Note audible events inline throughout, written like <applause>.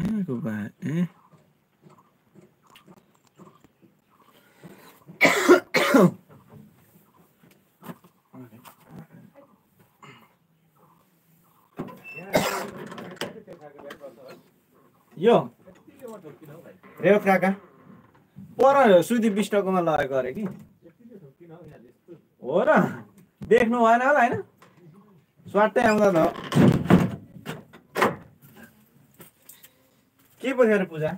कहाँको बा ए यो रेवत काका पर सुदीप विष्टकोमा लगेको अरे कि? हो र देख्नु भएन होला होइन? स्वाटै आउँदा त पो थियो अरे पूजा।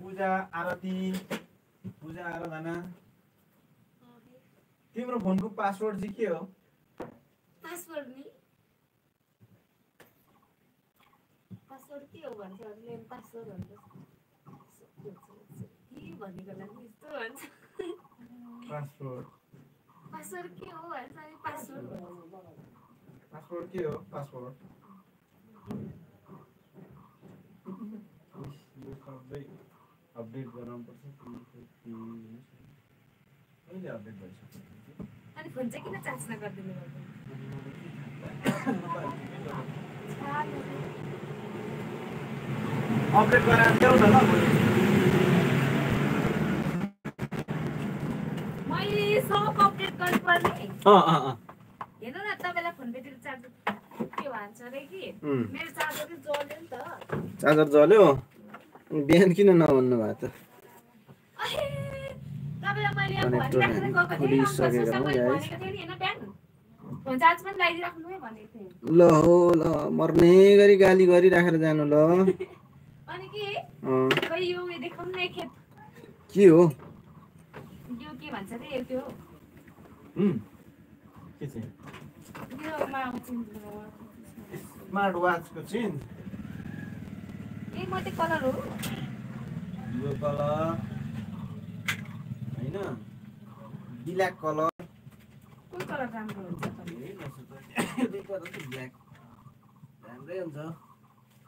पूजा आरती पूजा आराधना। तिम्रो फोनको पासवर्ड चाहिँ के हो? पासवर्ड नि? पासवर्ड के हो भन्छ? अरूले पासवर्ड भन्छ के भनेको लागि यस्तो भन्छ? पासवर्ड। पासवर्ड के हो भन्छ अनि पासवर्ड? पासवर्ड के हो? पासवर्ड यो सबै अपडेट गराउनुपर्छ कहिले अपडेट भइसक्यो अनि फोन चाहिँ किन चार्ज नगरिदिनु भएको? अपडेट गराएर न। मैले सब अपडेट गर्नुपर्ने। हेर्नु न तपाईँलाई फोन ब्याट्री चार्ज के भन्छ अरे कि? मेरो चार्जर जल्यो नि त। चार्जर जल्यो? बिहान किन नभन्नु भएको त ल हो ल मर्ने गरी गाली गरिराखेर जानु ल अनि के हो यो के भन्छ अरे त्यो उम्, के चाहिँ योमा आउँछ नि स्मार्ट वाचको ए मात्रै कलर हो। यो कलर। होइन? Black colour. कुन कलर राम्रो हुन्छ ब्ल्याक राम्रै हुन्छ।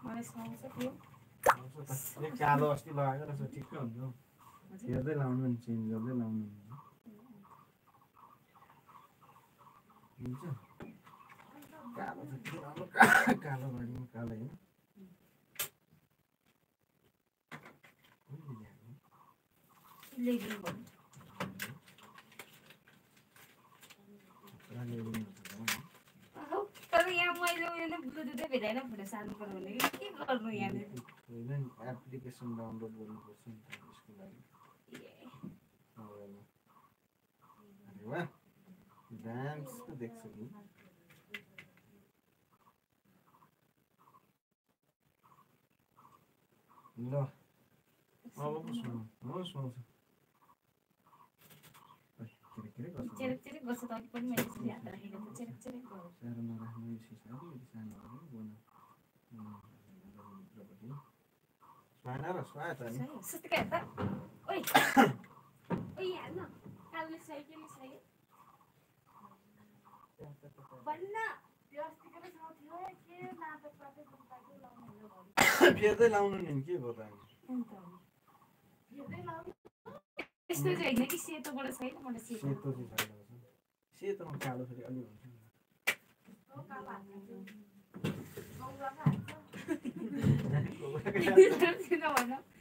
मलाई सुहाउँछ त्यो। कालो अस्ति लगाएको रहेछ ठिकै हुन्छ हेर्दै लाउनु नि चेन्ज गर्दै लाउनु। हुन्छ। कालो कालो कालो होइन ल्याएको? ल्याइदिनु भयो पुरा ल्याइदिनु पर्छ होला नि। अहँ, तर यहाँ मैले उयो ब्लुटुथै भेटाएन फ़ोटो डाउनलोड अब पो सुनौ ओइ, के अरे, के अरे गर्छ चेरेक चेरेक गर्छ त अघि पनि मैले यसरी हात राखेको थिएँ चेरेक चेरेक गर्यो साह्रो नराख्नु यो सिसा अलिकति सानो हो कि बना भित्रपट्टि सुहाएन र सुहायो त नि सही, सुत्केका हेर त ओइ ओइ हेर्न कालले सही के सही भन्न त्यो अस्तिको पो ठाउँ यस्तो चाहिँ होइन कि सेतोबाट छैन मलाई सेतो। सेतो चाहिँ छैन रहेछ। सेतोमा कालो फेरि अलिक हुन्छ नि।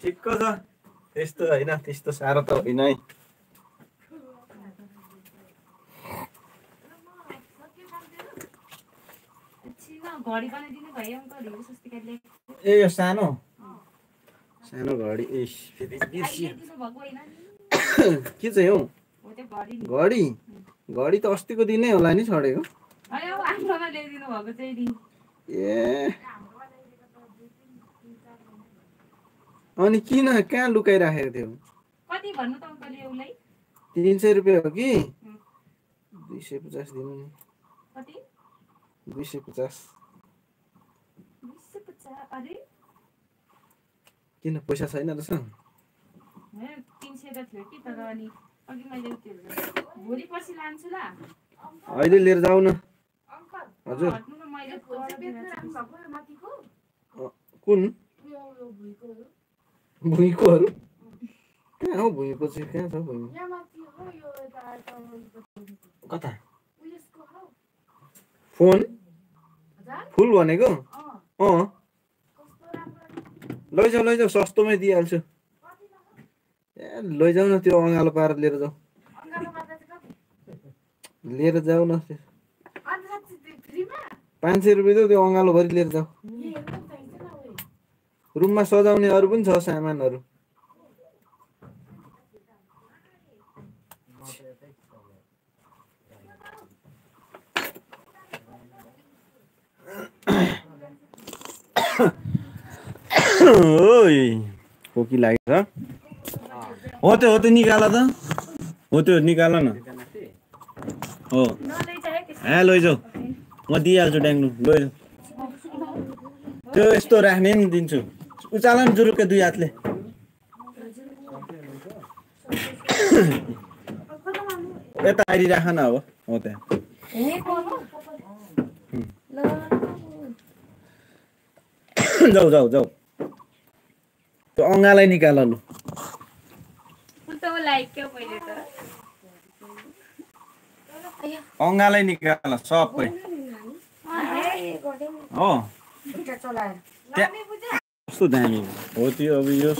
ठिक्क छ। त्यस्तो होइन त्यस्तो साह्रो त होइन है। ए यो सानो। सानो घडी ए फेरि बिर्सियो के चाहिँ हौ घडी घडी त अस्तिको दिनै होला नि छडेको ए अनि किन कहाँ लुकाइराखेको थियो तिन सय रुपियाँ हो कि दुई सय पचास दिनु नि दुई सय पचास किन पैसा छैन रहेछ होइन तिन सय त थियो कि तर अनि अघि मैले त्यो भोलि पर्सि लान्छु ल अहिले लिएर जाऊ न हजुर। कुन भुइँकोहरू कहाँ हो भुइँको चाहिँ कहाँ छ भुइँ कता फोन फुल भनेको अँ लैजाऊ लैजाऊ सस्तोमै दिइहाल्छु ए लैजाऊ न त्यो अँगालो पारेर लिएर जाऊ? लिएर जाऊ न त्यो त्यो? पाँच सय रुपियाँ देऊ त्यो अँगालोभरि लिएर जाऊ। रुममा सजाउने अरू पनि छ सामानहरू ओइ कोकी लागेको छ हो त्यो हो त्यो निकाल त। हो त्यो निकाल न। हो। ए लैजाऊ म दिइहाल्छु ड्याङ्नु लैजाऊ त्यो यस्तो राख्ने नि दिन्छु। उचाल नि जुरुक्कै दुई हातले। यता आइडी राख न अब। हो त्यहाँ। जाऊ जाऊ जाऊ। त्यो अँगालाई निकाल लु। <laughs> लाइक क्या मैले त आयो। अँगालाई निकाल सबै हो? कस्तो दामी हो? त्यो अब यो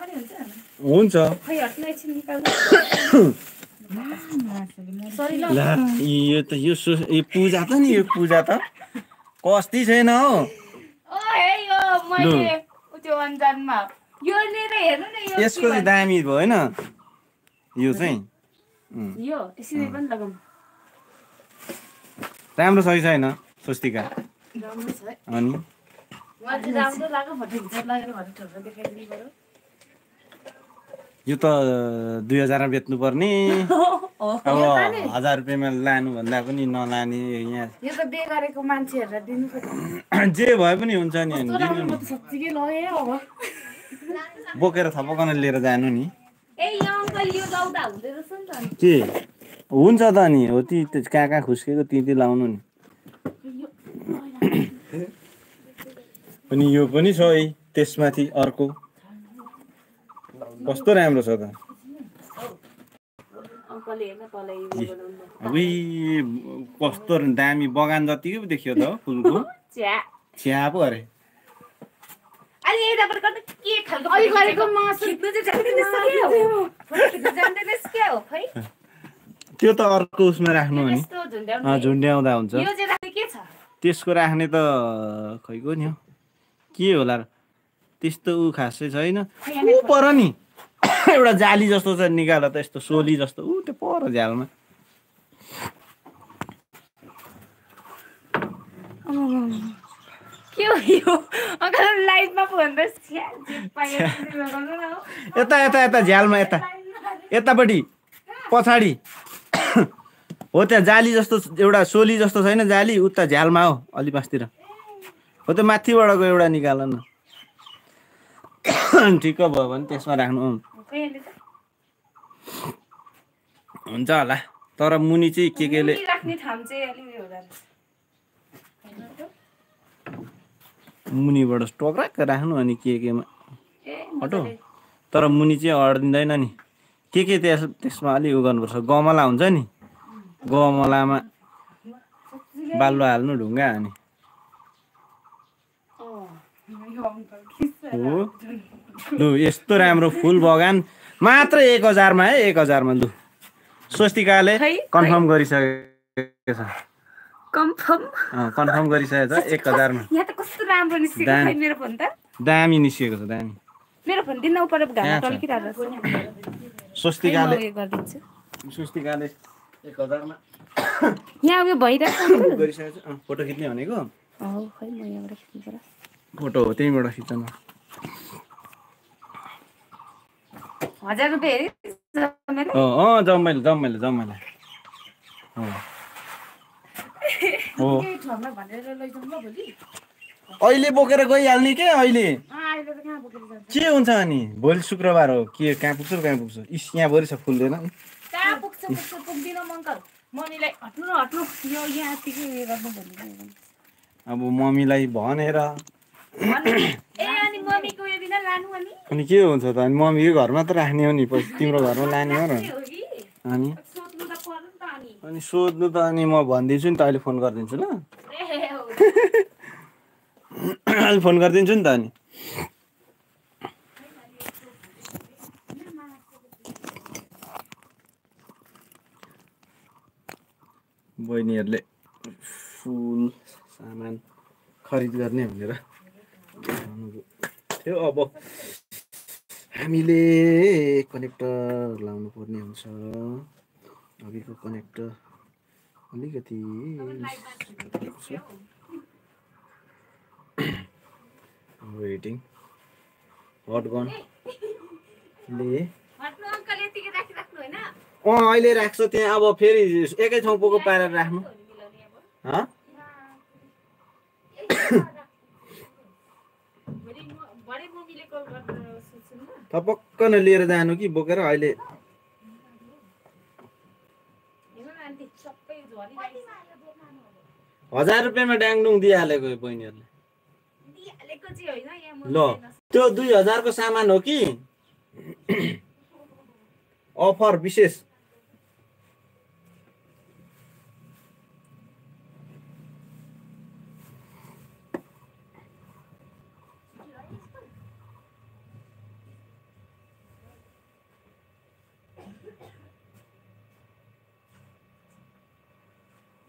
पनि हुन्छ हुन्छ। खै हट्नु एकछिन निकाल्नु। सरी ल ला यो त यो पूजा त नि यो पूजा त? कस्ती छैन हो। ओ हे यो मैले उ त्यो अन्जानमा। यो लिएर हेर्नु न यो यसको चाहिँ दामी भयो होइन? यो चाहिँ? यो यसरी पनि लगाउँ राम्रो छ कि छैन स्वस्तिका? अनि? राम्रो लाग्यो फोटो खिचेर लगेर भरे ठुलो देखाइदिनु पऱ्यो यो त दुई हजारमा बेच्नुपर्ने। <laughs> अब हजार रुपियाँमा लानुभन्दा पनि नलाने यहाँ। यो त मान्छेहरूलाई दिनु <clears throat> जे भए पनि हुन्छ नि बोकेर थपकाउन लिएर जानु नि। के? हुन्छ त नि हो ती कहाँ कहाँ खुस्केको ती ती लाउनु नि। अनि <clears throat> यो पनि छ है त्यसमाथि अर्को। कस्तो राम्रो छ त? कस्तो दामी बगान जतिकै पो देखियो त फुलको। <laughs> च्या। पो अरे। त्यो त अर्को उसमा राख्नु अँ, झुन्ड्याउँदा हुन्छ। यो चाहिँ राख्ने के छ? त्यसको राख्ने त खैको नि हो? के होला? र त्यस्तो ऊ खासै छैन। ऊ पर नि। <laughs> एउटा जाली जस्तो छ निकाल त यस्तो सोली जस्तो। ऊ त्यो पर झ्यालमा। के हो यो? लाइटमा। यता यता यता झ्यालमा यता। यतापट्टि। पछाडि। <coughs> हो त्यहाँ जाली जस्तो एउटा सोली जस्तो छैन जाली उता झ्यालमा हो अलि पासतिर। हो त्यो माथिबाटको एउटा निकाल न <coughs> ठिक्क भयो भने त्यसमा राख्नु। हुन्छ होला। तर मुनि चाहिँ के केले। मुनिबाट टक्राक राख्नु अनि के केमा? मजाले। तर मुनि चाहिँ अड्दिँदैन नि। के के त्यस त्यसमा अलिक उयो गर्नुपर्छ? गमला हुन्छ नि। गमलामा बालुवा हाल्नु ढुङ्गा हाल्ने अँ, यो अङ्कल खिच्छ। हो। लु यस्तो राम्रो फुल बगान। मात्र एक हजारमा है एक हजारमा लु। स्वस्तिकाले कन्फर्म गरिसकेको छ। कन्फर्म? कन्फर्म गरिसकेको छ एक हजारमा। यहाँ त कस्तो राम्रो निस्केको दाम। खै मेरो फोन त? दामी निस्किएको छ दामी। मेरो फोन दिन उपर घाममा कहाँ छ? टल्किरहेको छ। खै, स्वस्तिकाले म उयो गरिदिन्छु। स्वस्तिकाले एक हजारमा। यहाँ उयो भइरहेको छ। अङ्कल गरिसकेको छ। अँ, फोटो खिच्ने भनेको। फोटो हो त्यहीँबाट खिच्नु हजार रुपियाँ जम्मैले। जम्मैले जम्मैले अहिले बोकेर गइहाल्ने के अहिले? के हुन्छ अनि? भोलि शुक्रबार हो। के कहाँ पुग्छ कहाँ पुग्छ? इस छ फुल्दैन। अब मम्मीलाई भनेर अनि के हुन्छ त? अनि मम्मीकै घरमा त राख्ने हो नि पछि तिम्रो घरमा लाने हो र? अनि? अनि। सोध्नु त अनि म भनिदिन्छु नि त अहिले फोन गरिदिन्छु ल। <coughs> अहिले फोन गरिदिन्छु नि त अनि। बहिनीहरूले फुल सामान खरिद गर्ने भनेर। थियो अब हामीले कनेक्टर लाउनु पर्ने हुन्छ। अघिको कनेक्टर अलिकति वेटिङ हट गन ले। अँ अहिले राख्छ त्यहाँ अब फेरि एकै ठाउँ पोको पारेर राख्नु <coughs> <coughs> मिलाउने अब हँ भोलि म भरे म मिलेको गरेर सोध्छु नि ल थपक्क न लिएर जानु कि बोकेर अहिले? हजार रुपियाँमा डाङडुङ दिइहालेको बहिनीहरूले। ल त्यो दुई हजारको सामान हो कि? अफर विशेष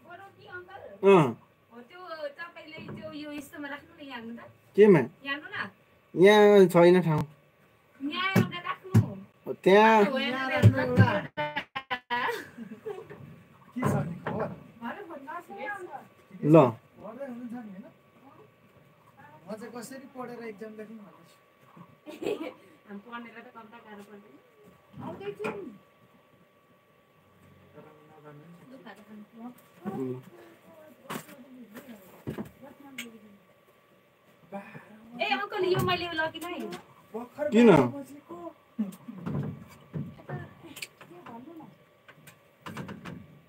बरु कि अङ्कल अँ हो त्यो तपाईँले त्यो यो यस्तोमा राख्नु न यहाँ हाल्नु त केमा यहाँ हाल्नु न यहाँ छैन ठाउँ यहाँ एउटा राख्नु त्यहाँ। ल कसरी पढेर एक्जाम लेख्नु भन्दैछु हामी पढ्नेलाई त कम्ता गाह्रो पर्दैन आउँदैछु नि। तर म नजान्नु नि। लुगाहरू खानु। उम्, ए अङ्कल यो मैले लगिन है। भर्खर किन?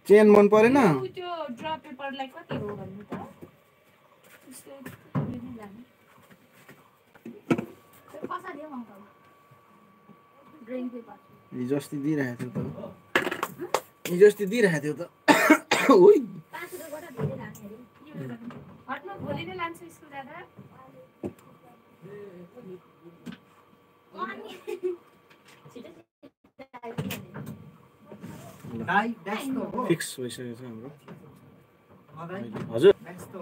चेन मन परेन? त्यो पेपरलाई कति हो भन्नु त? हिजो अस्ति दिइरहेको थियो त। हिजो अस्ति दिइरहेको थियो त? <coughs> हट्नु भोलि नै लान्छु स्कुल जाँदा। फिक्स भइसकेको छ हाम्रो हजुर।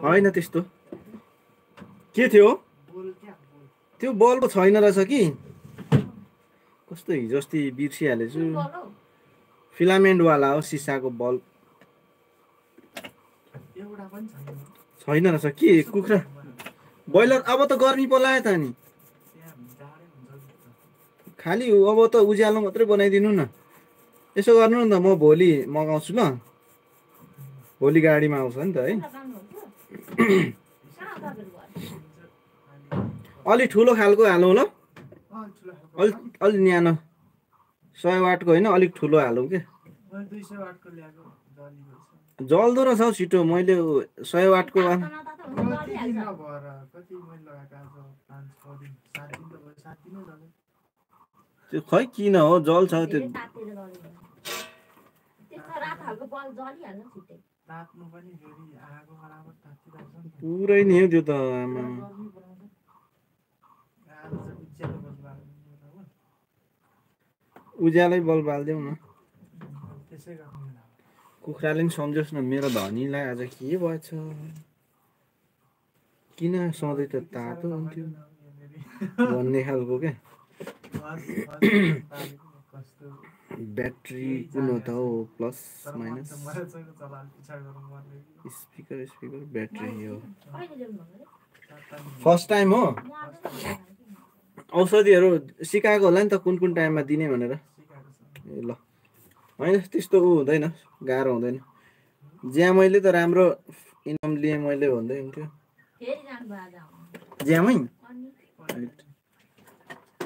होइन त्यस्तो के थियो। त्यो बल्ब छैन रहेछ कि कस्तो हिजो अस्ति बिर्सिहालेछु फिलामेन्टवाला हो सिसाको बल्ब। छैन रहेछ के कुखुरा ब्रोइलर अब त गर्मी पलायो त नि। खालि अब त उज्यालो मात्रै बनाइदिनु न यसो गर्नु न त म भोलि मगाउँछु ल भोलि गाडीमा आउँछ नि त है अलिक ठुलो खालको हालौँ ल। अलिक अलिक न्यानो सय वाटको होइन अलिक ठुलो हालौँ के मैले दुई सय वाटको ल्याएको जलिएको छ। जल्दो रहेछ हौ छिटो मैले सय वाटको नभएर कति मैले लगाएको आज पाँच छ दिन सात दिन त भयो सात दिनै जल्यो त्यो खै किन हो? जल्छ त्यो। पुरै नि हो त्यो त आमा। उज्यालो बल्ब हालिदेऊ न। त्यसै गर्नु होला। कुखुराले पनि सम्झोस् न मेरो धनीलाई आज के भएछ? किन सधैँ त तातो हुन्थ्यो? भन्ने खालको क्या ब्याट्री कुन हो त हौ plus minus. Speaker speaker battery हो। फर्स्ट टाइम हो? औषधिहरू सिकाएको होला नि त कुन कुन टाइममा दिने भनेर। ए ल। होइन त्यस्तो ऊ हुँदैन गाह्रो हुँदैन। ज्या मैले त राम्रो इनाम लिएँ मैले भन्दै हुन्थ्यो। ज्यामै।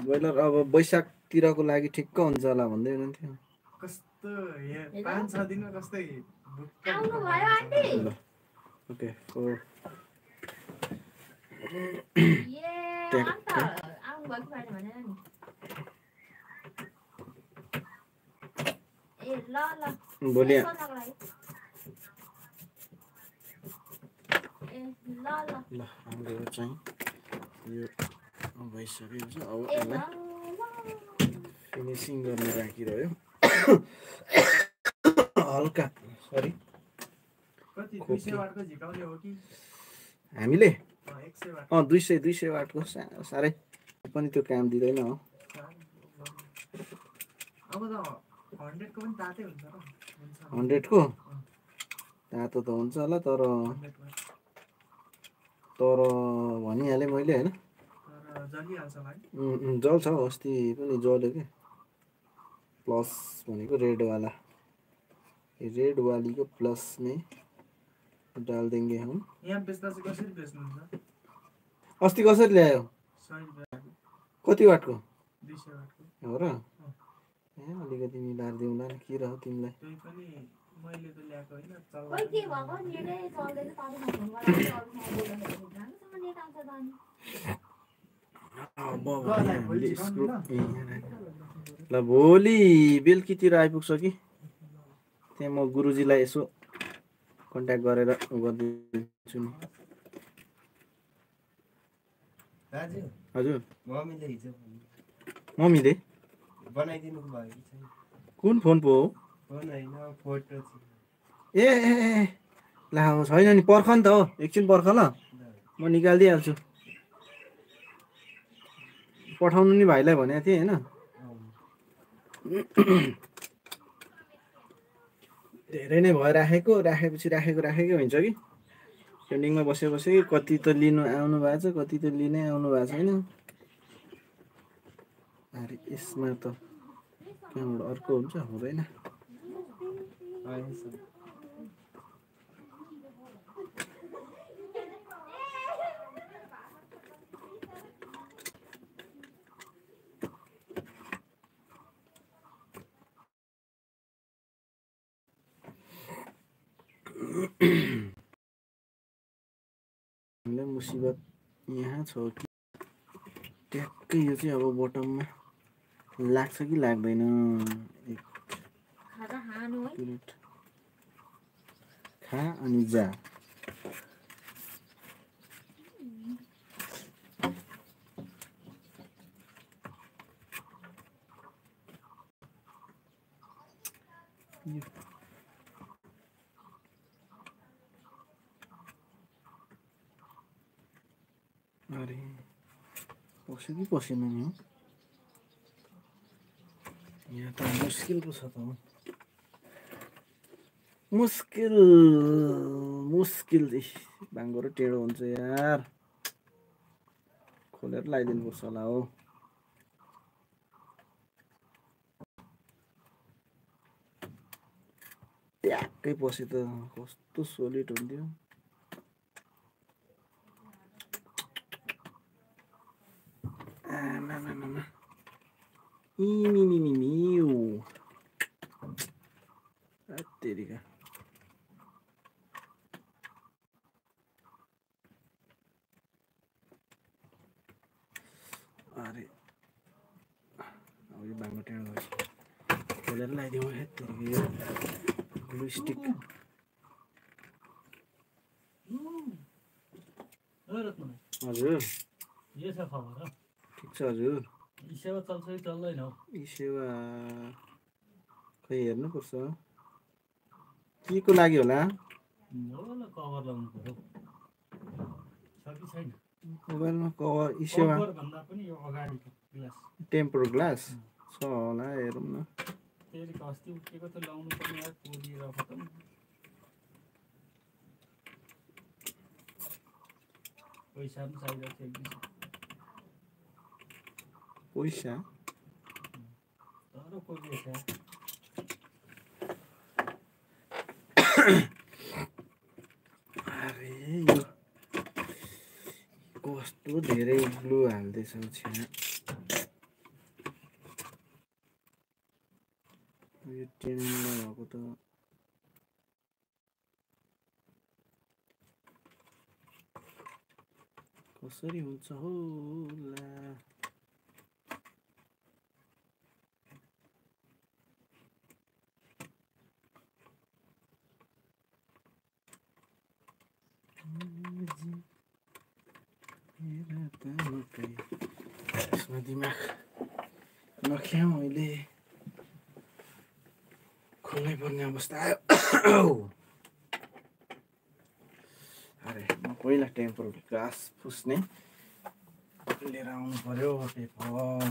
ब्रोइलर अब वैशाखतिरको लागि ठिक्क हुन्छ होला भन्दै हुनुहुन्थ्यो। कस्तो हे- पाँच छ दिनमा कस्तै भुक्क आउनु भुक्क भयो आन्टी? ल ओके फोर ए ल ल। भोलि ए ल हाम्रो चाहिँ यो भइसकेको छ। अब यसलाई फिनिसिङ गर्नु बाँकी रह्यो। हल्का सरी कति दुई सय वाटको झिकाउने हो कि? हामीले? अँ, दुई सय दुई सय वाटको साह्रै। पनि त्यो काम दिँदैन हो। अब त हन्ड्रेडको पनि तातै त हुन्छ होला तर तर भनिहालेँ मैले होइन? जल्छ हौ अस्ति पनि जल्यो क्या प्लस भनेको रेडवाला। रेड वाली को प्लस में डाल देंगे हम अस्ति कसरी ल्यायो? कति वाटको? हो र? ए अलिकति मिलाएर दिउँला न के रह तिमीलाई? मैले त ल्याएको होइन चल्ला खोइ के भएको? नेटै चल्दैन तपाईँसँग फोन गर्दा पनि अरूसँग बोल्दाखेरि राम्रोसँग नेट आउँछ त अनि अब ल, भोलि बेलुकीतिर आइपुग्छ कि? त्यहाँ म गुरुजीलाई यसो कन्ट्याक्ट गरेर गरिदिन्छु नि। हजुर। मम्मीले हिजो भन्नु। मम्मीले? बनाइदिनु भयो कि छैन कुन फोन पो हो? ए ए ए, ला छैन नि पर्ख नि त हो। एकछिन पर्ख ल। म निकालिदिइहाल्छु। पठाउनु नि भाइलाई भनेको थिएँ होइन। <clears throat> धेरै नै भयो राखेको राखेपछि राखेको राखेकै हुन्छ कि? पेन्डिङमा बसे बसे कति त लिनु आउनु भएको छ कति त लिनै आउनु भएको छैन। अरे यसमा त कहाँबाट अर्को हुन्छ हुँदैन। हामीलाई मुसिबत यहाँ छ कि ट्याक्कै यो चाहिँ अब बटममा लाग्छ कि लाग्दैन एक खा अनि जा। अरे पस्यो कि पसेन नि हो? यहाँ त मुस्किल पो छ त हो। मुस्किल मुस्किल इस, बाङ्गो र टेढो हुन्छ यार खोलेर लगाइदिनु पर्छ होला हो ट्याक्कै पछि त कस्तो सोलिड हुन्थ्यो आमामामामा। इमिमिमिमिउ। हत्तेरिका अरे टेढो भएछ खोलेर लगाइदिउँ यो ग्लु स्टिक हजुर। छ ठिक हजुर। यी सेवा चल्छ कि चल्दैन हौ? यी सेवा खै हेर्नुपर्छ। के को लागि होला? कभर लाउनु पऱ्यो छ कि छैन? मोबाइलमा कभर यी सेवा कभर भन्दा पनि यो अगाडिको ग्लास टेम्पर ग्लास छ होला हेरौँ न त्यसले अस्ति उठेको त लाउनु पर्ने यार पोलिएर खतम। पैसा पनि चाहिएको थियो एक दिन पैसा तर पोलिएछ अरे यो कस्तो धेरै ग्लु हाल्दैछ छ्या ट्रेनिङ नभएको त कसरी हुन्छ होला दिमाग नख्याउँ अहिले खोल्नै पर्ने अवस्था। आयो अरे म पहिला टेम्पर ग्लास पुस्ने। लिएर आउनु पर्यो पेपर बोकेर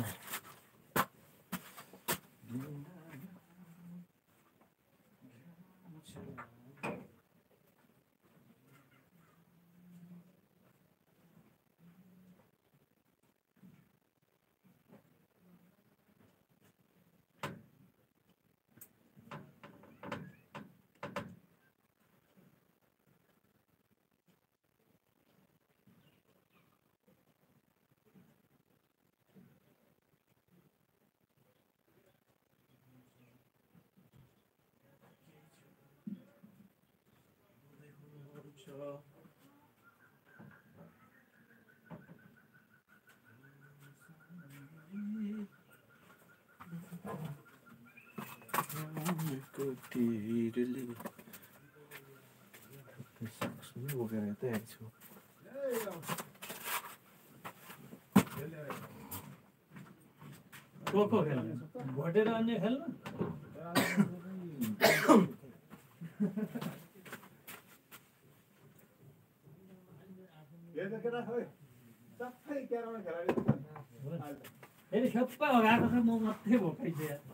यतै आएको छु को को खेल्ने फेरि सबै लगाएको छ म मात्रै भोकाइदिएँ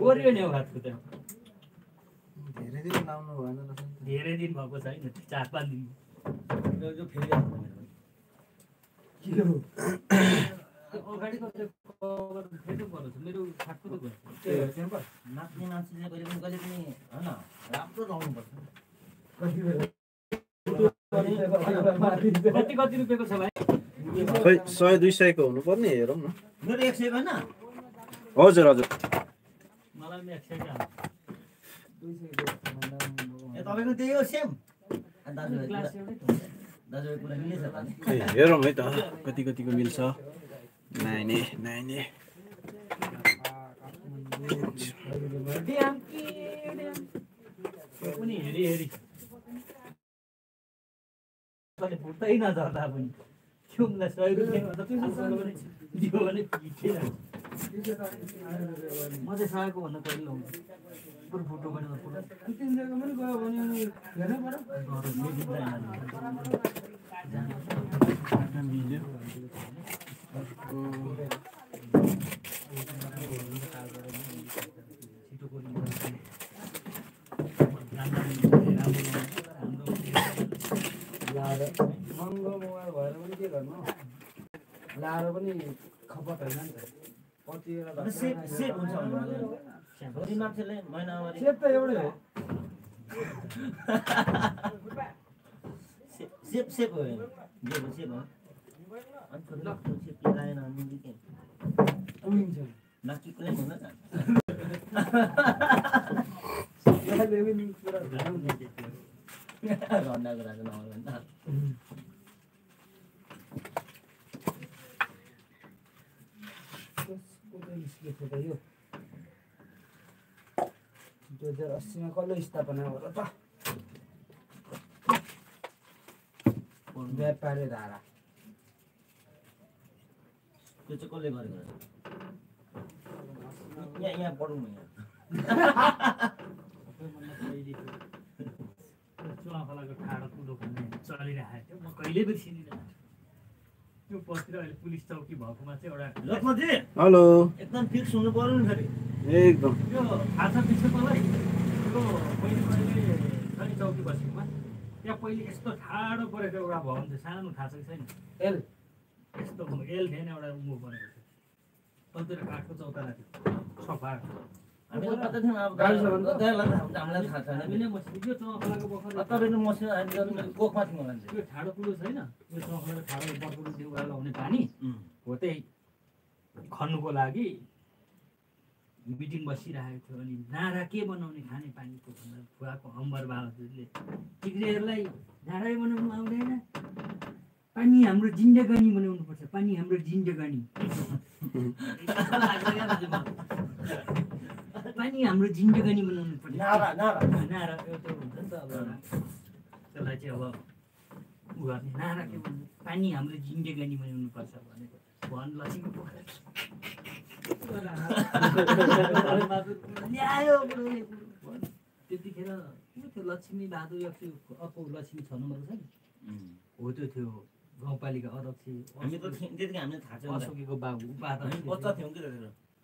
कोरियो नि हौ हातको त धेरै दिन लाउनु भएन। धेरै दिन भएको छैन चार पाँच दिन अगाडिको त्यो cover फेर्नु पर्छ मेरो खाटको त भयो नाच्ने मान्छेले कहिले पनि कहिले पनि होइन राम्रो लाउनुपर्छ कति कति रुपियाँको छ भाइ खै सय दुई सयको हुनुपर्ने हेरौँ न मेरो एक सय होइन हजुर हजुर। मलाई पनि एक सय हाल्नु। ए तपाईँको त्यही हो सेम दाजुभाइ क्लास कुरा- एउटै त। दाजुभाइ कुरा मिलेछ भने खै हेरौँ है त। कति कतिको मिल्छ? नाइने नाइने। फुट्दै नझर्दा पनि। सय रुपियाँ म चाहिँ सकेको भन्दा पहिले लाउँछु बरु फोटो फोटो तिन जग्गा पनि गयो भने अनि हेर्नु पऱ्यो महँगो मोबाइल भएर पनि के गर्नु लाएर पनि खपत होइन नि त कति बेला अन्त सेप सेप हुन्छ। छोरी मान्छेले महिनावारी सेप त एउटै हो। सेप सेप हो दिएको सेप हो। अनि छोरी सेप लगाएन भने चाहिँ के? कुरा चाहिँ भने त कसको त निस्केको त यो दुई हजार अस्सीमा कसले स्थापना होला त व्यापारी धारा। त्यो चाहिँ कसले गरेको? यहाँ यहाँ पढौँ न यहाँ ठाडो कुदो भन्ने चलिरहेको थियो म कहिले बिर्सिदिनँ त्यो पतिर अहिले पुलिस चौकी भएकोमा चाहिँ एउटा हेलो। एकदम फिक्स हुनु पर्यो नि फेरि। एकदम। त्यो थाहा छ पिछे मलाई। त्यो पहिले पहिले शनि चौकी बसेकोमा त्यहाँ पहिले यस्तो ठाडो परेको एउटा भवन थियो सानो थाहा छ कि छैन? एल। यस्तो एल भेन एउटा उँभो परेको थियो। तलतिर काठको चौतारा थियो। सफा। तपाईँले मसिनो कोखमा थियो होला ठाडो कुलो छैन यो ठाडो हुने पानी हो त्यही खन्नुको लागि मिटिङ बसिरहेको थियो अनि नारा के बनाउने खाने पानीको भन्दा फुवाको अम्बर बहादुरले टिग्रेहरूलाई नारै बनाउनु आउँदैन पानी हाम्रो जिन्दगानी बनाउनुपर्छ पानी हाम्रो जिन्दगानी पानी हाम्रो जिन्दगानी बनाउनु पर्छ नारा नारा। नारा एउटा हुन्छ नि त अब। त्यसलाई चाहिँ अब उ गर्ने नारा के भन्नु? पानी हाम्रो जिन्दगानी बनाउनु पर्छ भनेको। भन लक्ष्मी पोखरा ल्यायो। त्यतिखेर को थियो? लक्ष्मी बहादुर यक्सी अर्को लक्ष्मी छ नम्बरको छ नि। हो त्यो थियो गाउँपालिका अध्यक्ष। हामी त थियौँ त्यतिकै हामीलाई थाहा छैन अशोकीको बाबु।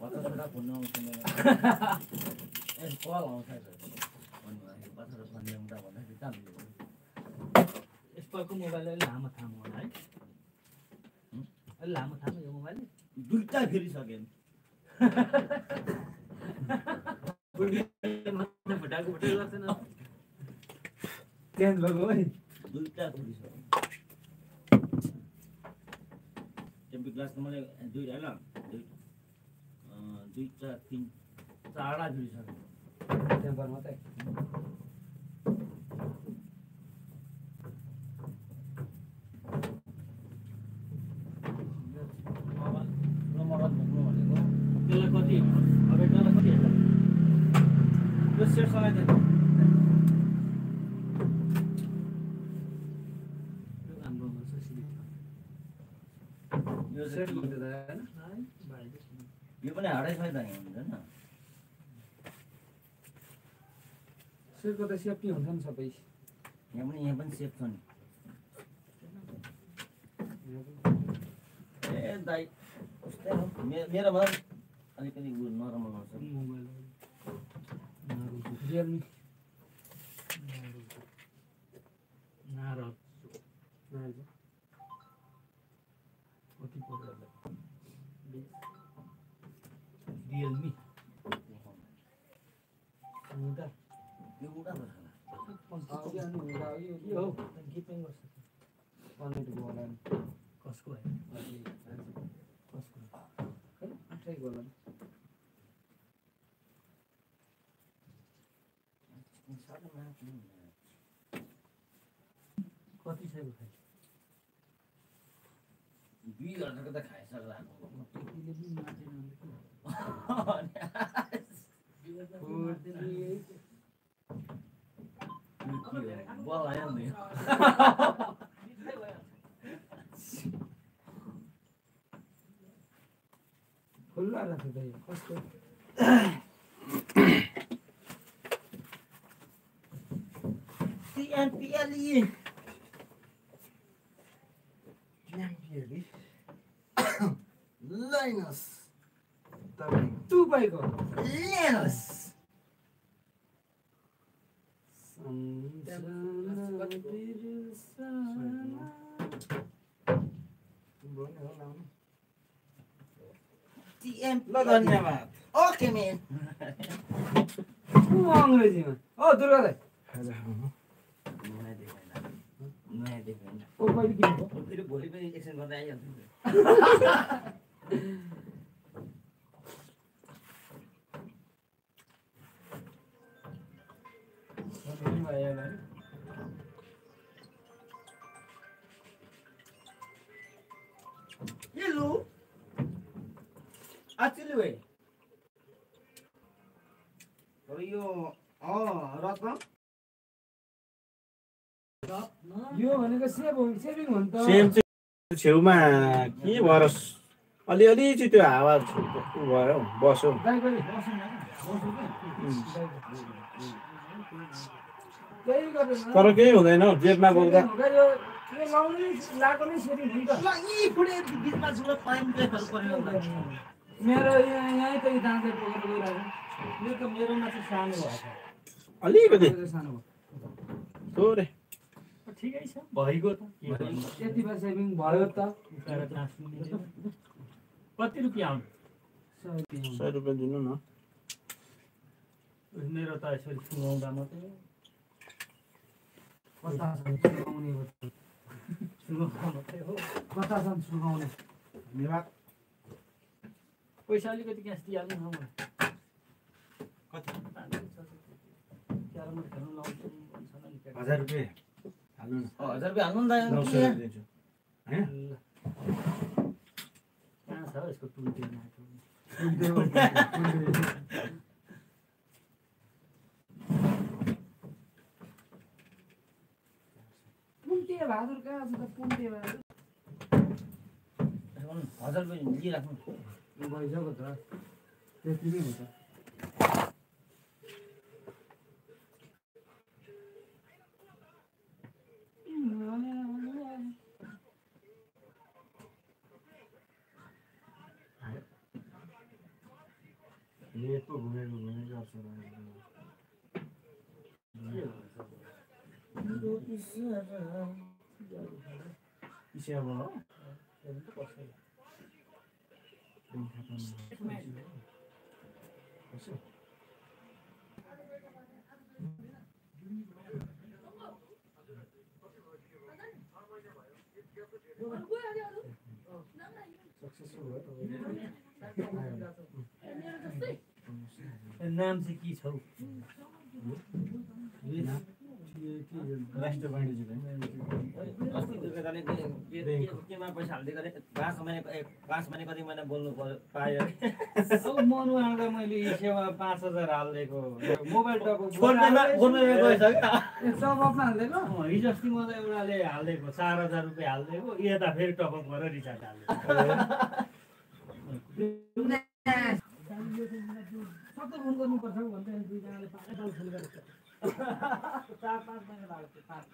अनि यी- फोन आउँछ कल आउँछ भन्नुभयो फोन ल्याउँदा भन्दाखेरि कहाँ मोबाइल अलि लामो थाम होला है अलि लामो थाम यो मोबाइल दुइटा भुटाको भुटाइ गर्छ न चेन्ज भएको है दुइटा ग्लास त मैले दुइटा ल दुई दुइटा तिन चारवटा फेरिसकेँ टेम्पर मात्रै र यो पनि हाडै छ त यहाँ हुन्छ नि सेटको त सेफ्टी हुन्छ नि सबै यहाँ पनि यहाँ पनि सेफ छ नि ए दाइ कस्तै हो मे- मेरोमा अलिकति नराम्रो आउँछ रियलमी नारद नाइज कति पर्यो रियलमी हुँदा यो उडा त खाना अघि अनि हुँदा अघि के हो के पेङ गर्छ पनेटको होला नि कसको कसको। कति छैको खाइ दुई हजारको त खाइसक्ला त्यतिले पनि मार्दैन अन्त के? बल आयो नि खुल्ला रहेछ त यो कस्तो पिएली लाइनस तपाईँ टुपाइको लेनस ल धन्यवाद ओके मेन अङ्ग्रेजीमा ओ दुर्गा दाइ नयाँ देखाएन नयाँ देखाएन ओ कहिले किनेको फेरि भोलि पनि एकछिन गर्दै आइहाल्छ नि। भन्नु भयो होला है हेलो एक्चुली वे तर यो अँ रत्न यो भनेको सेभ हो सेभिङ हो नि त सेम चाहिँ छेउमा के भएर अलिअलि चाहिँ त्यो हावा भयो हौ, बस्यो तर केही हुँदैन हौ जेबमा बोक्दा। मेरो यहाँ यहीँ त दाँते बोकेर गइरहेको यो त मेरोमा चाहिँ सानो अलिकति थोरै ठिकै छ भइगयो त के गर्नु? यति बेला सेभिङ भयो त उकाएर टाँस्नु नि। कति रुपियाँ आउनु सय दिउँ। सय रुपियाँ दिनु न। मेरो त यसरी सुहाउँदा मात्रै कतासम्म सुकाउने हो त। सुहाउँदा मात्रै हो कतासम्म सुकाउने धन्यवाद पैसा अलिकति क्यास दिइहाल्नु न मलाई कति क्यारम खेल्नु लाउँछु भन्छ नि केटा। हजार रुपियाँ। हाल्नु न हजार रुपियाँ हाल्नु नि नौ त होइन बहादुर कहाँ छ बहादुर हजार रुपियाँ लिइराख्नु भइसक्यो त त्यति नै हुन्छ यस्तो घुमेको घुमेको अवसर आयो। इसियाबाट हो? कसो? सक्सेसफुल भयो तपाईँ नाम चाहिँ के छ केमा पैसा पाँच महिना पाँच महिना कति महिना बोल्नु पर्यो <laughs> मैले सेवा पाँच हजार हालिदिएको। मोबाइल <laughs> हिजो अस्ति मलाई एउटाले हालिदिएको चार हजार रुपियाँ हालिदिएको यता फेरि टपअप गरेर रिचार्ज हालिदिएको। <laughs> सबै फोन गर्नुपर्छ भन्दै दुईजनाले पाँच ताल फोन गरेको चार पाँच महिना थियो पाँच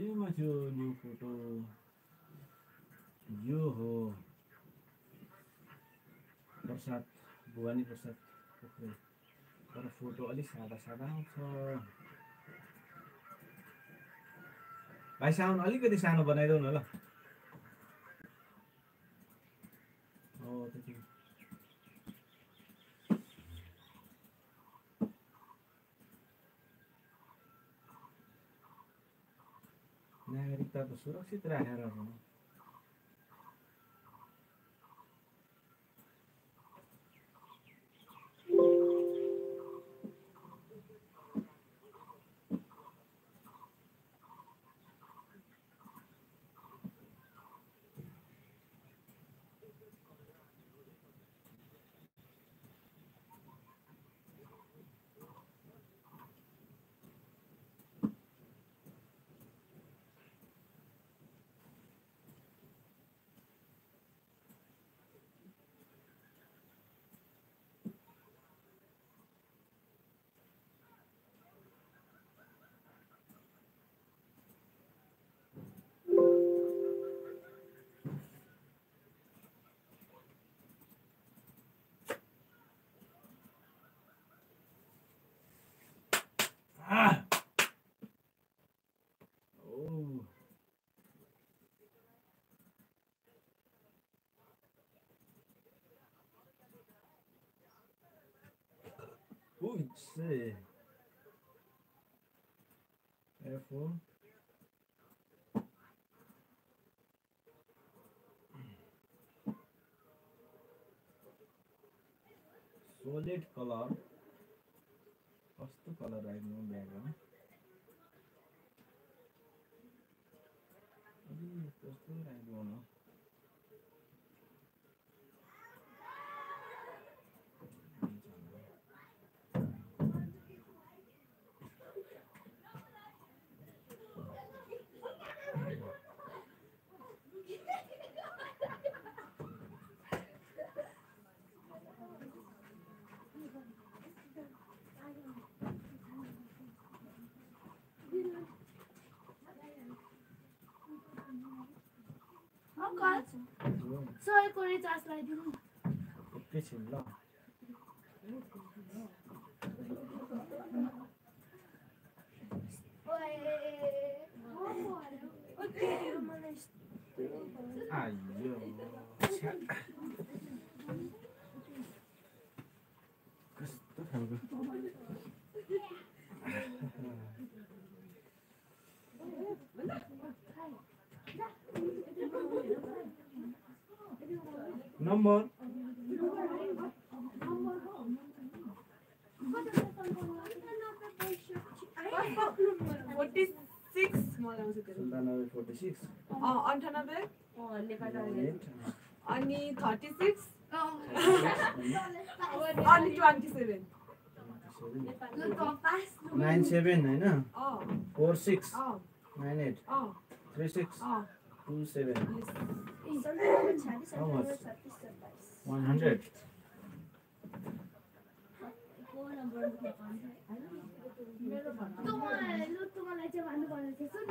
केमा थियो न्यु फोटो। यो हो। प्रसाद भवानी प्रसाद पोखरेल तर फोटो अलिक सादा सादा आउँछ भाइ साउन्ड अलिकति सानो बनाइदेऊ न ल। सुरक्षित रहेर हो। Oh. Putz. Careful. Solid color. कस्तो कलर आइदिनु ब्यागमा कस्तो आइदिनु सयको रिचार्ज लगाइदिनु एकैछिन ल आइयो छ्या। कस्तो खालको नम्बर फोर्टी सन्तानब्बे फोर्टी सिक्स अन्ठानब्बे? एट अनि थर्टी सिक्स। अनि ट्वेन्टी सेभेन? नाइन सेभेन होइन? Four six. Nine eight. Three six. अँ two seven yes. One hundred मलाई चाहिँ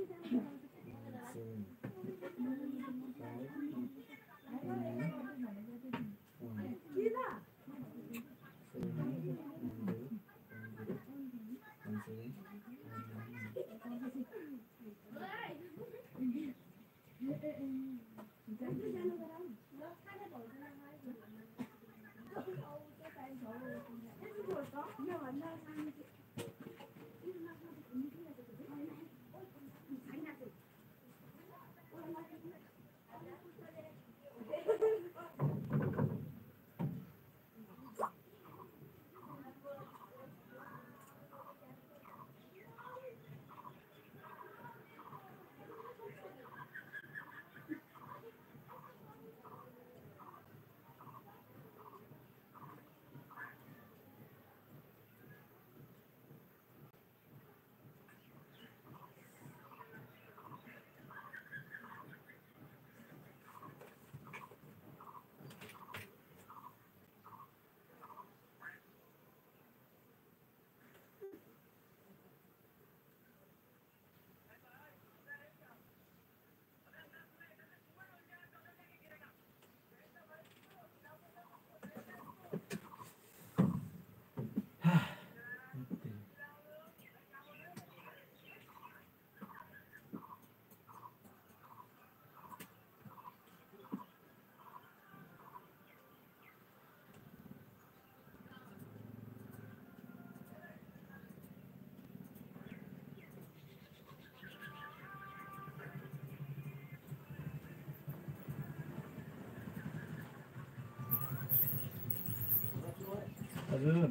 हजुर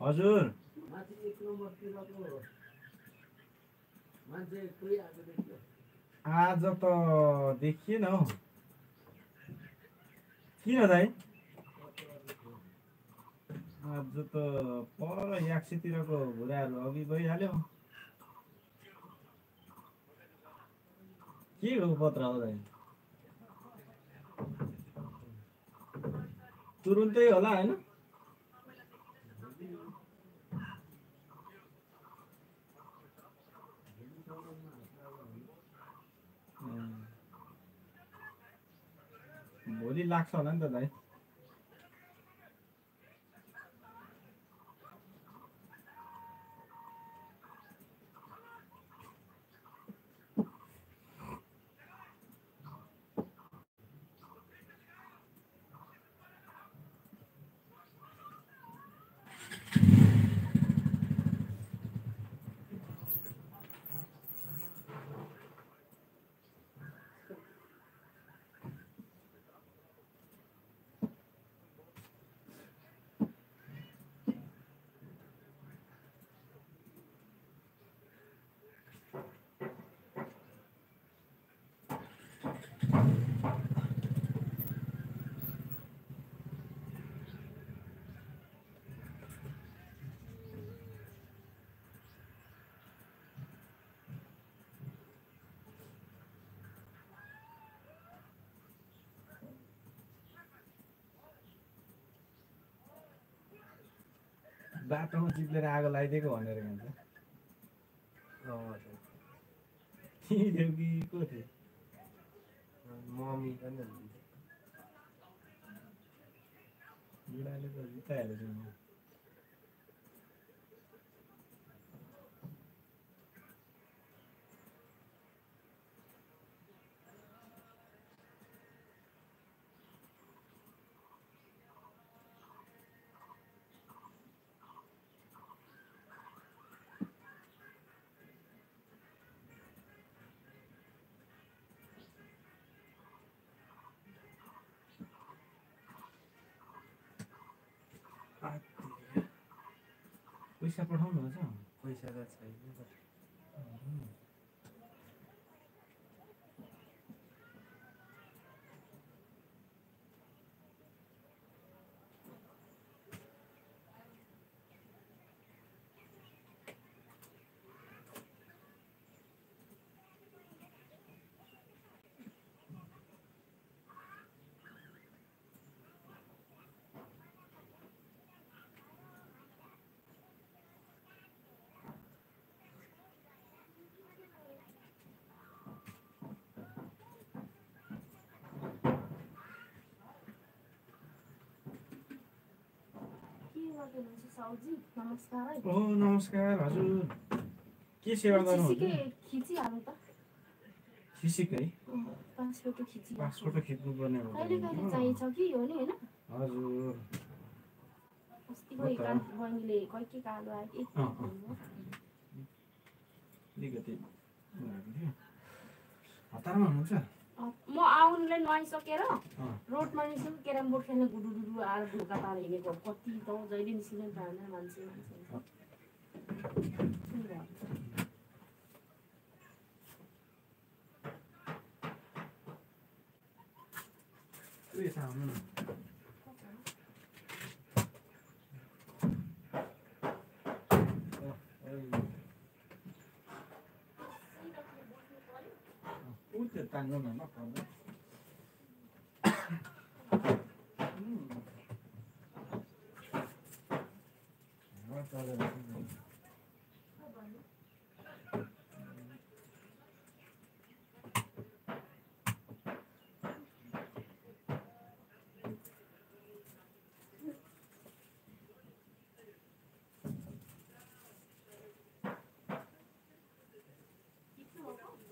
हजुर आज त देखिएन हौ किन दाइ आज त पर याक्सीतिरको घुराहरू अघि गइहाल्यो के हो पत्र हो दाइ तुरुन्तै होला होइन. भोलि लाग्छ होला नि त दाइ बाटोमा चिप्लेर आगो लगाइदिएको भनेर भन्छ। तिमी थियौ कि को थियो? मम्मी पनि बुढाले त जिताइहाल्यो तिमीलाई। पैसा पठाउनुहुन्छ पैसा त छैन ओ नमस्कार हजुर के सेवा गर्नुहुन्छ खिचिकै खिचिहाल्नु त फिसिक है अँ, पाँच फोटो खिचि पासपोर्ट खिच्नु पर्ने हो हजुर। अलिकति। हतारमा हुनुहुन्छ म आउनुलाई नुहाइसकेर अँ। रोडमा निस्किनु क्यारम बोर्ड खेल्ने गुडुडुडु आएर ढुङ्गा तार हिँडेको कति त जहिले निस्किनु पाएन मान्छे मान्छे। छ आउनु न ऊ त्यो तान्नु न ल पर्दा हावा चलेर चाहिँ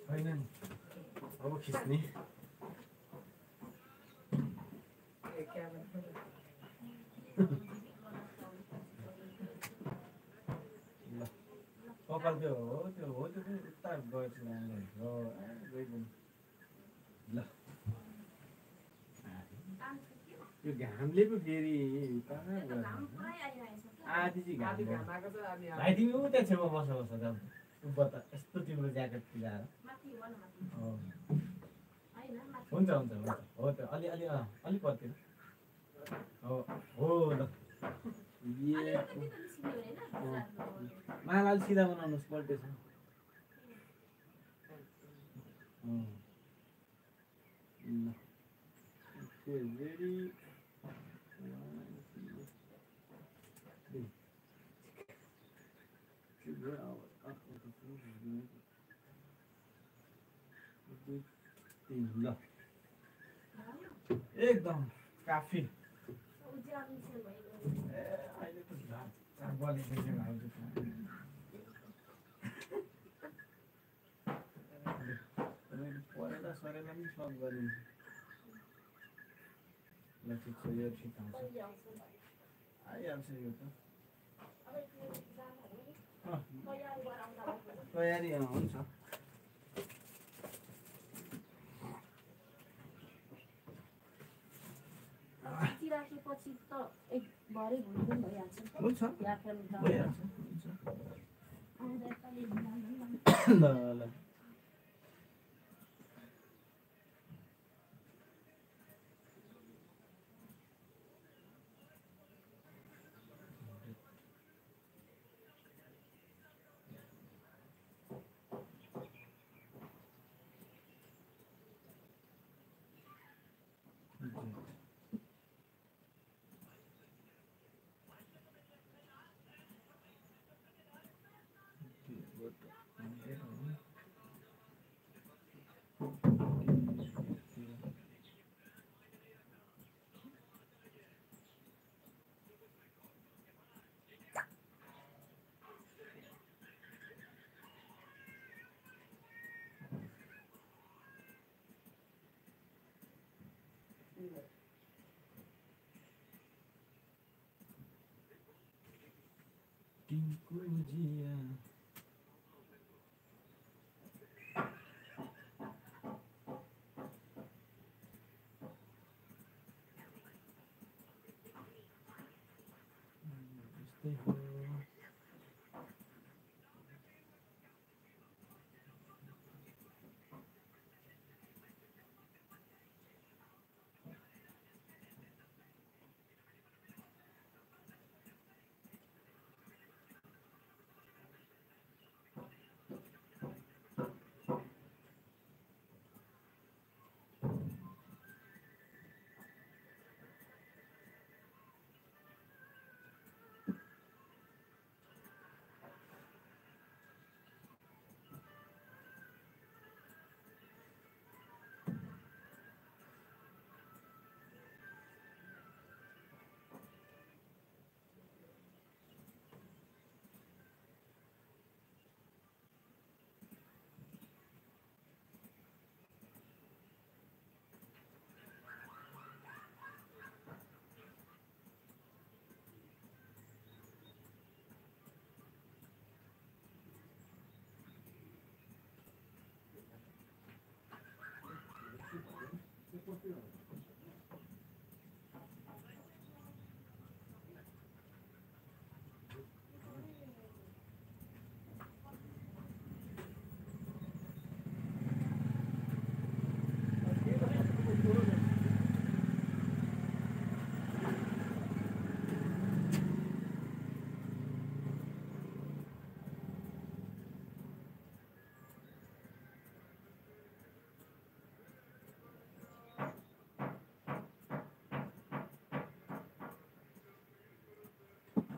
होइन नि अब खिच्ने कपाल त्यो हो त्यो हो त्यो उता ल त्यो घामले पो फेरि कहाँ चाहिँ घाम छेउमा बस बस त यस्तो तिम्रो ज्याकेट फिलाएर हो। हुन्छ हुन्छ हुन्छ। हो त अलि अलि अँ, अलि पर्तिर हो हो ल। माला अलिक सिधा बनाउनुहोस् पल्टेछ। ल। एकदम काफी पनि सब गरिन्छ ल ठिक छ यो ठिक आउँछ आइहाल्छ यो त तयारी हुन्छ राखेपछि त एक भरे भइहाल्छ। हुन्छ। ल ल। टिङ्कु जिया यस्तै हो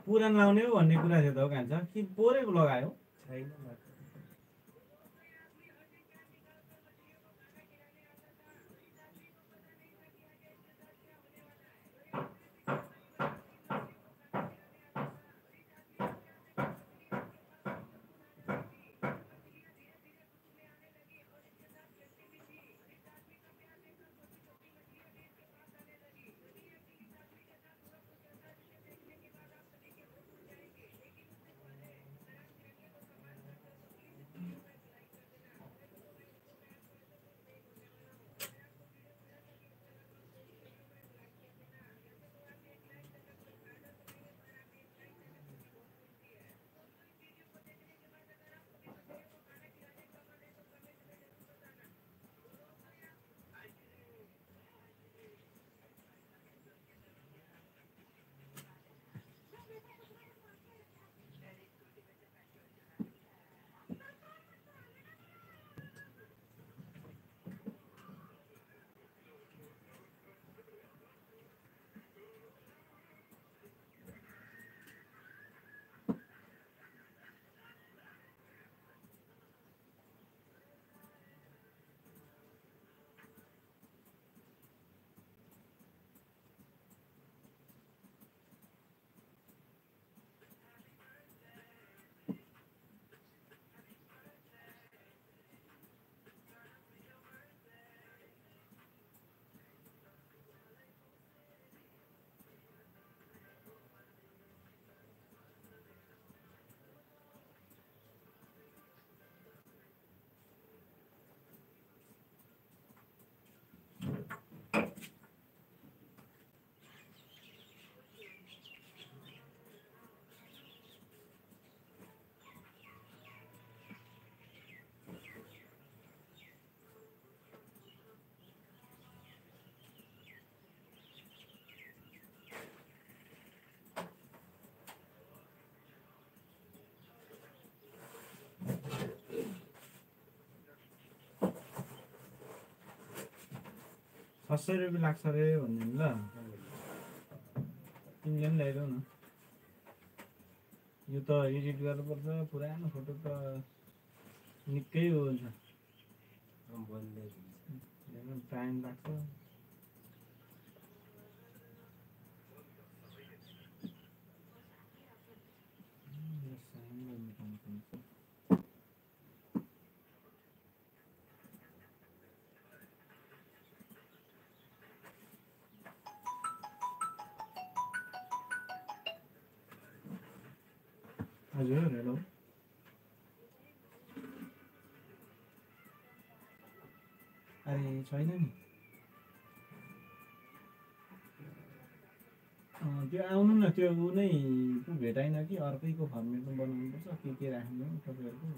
पुरानो लाउने हो भन्ने कुरा थियो त हो कान्छ कि पोरेको लगायो? छैन। छ सय रुपियाँ लाग्छ अरे भन्ने ल तिमीले पनि ल्याइदेऊ न। यो त एडिट गर्नुपर्छ पुरानो फोटो त निकै हुन्छ। टाइम लाग्छ। छैन नि त्यो आउनु न त्यो ऊ नै भेटाइन कि अर्कैको फर्मेटमा बनाउनुपर्छ के के राख्नु तपाईँहरूको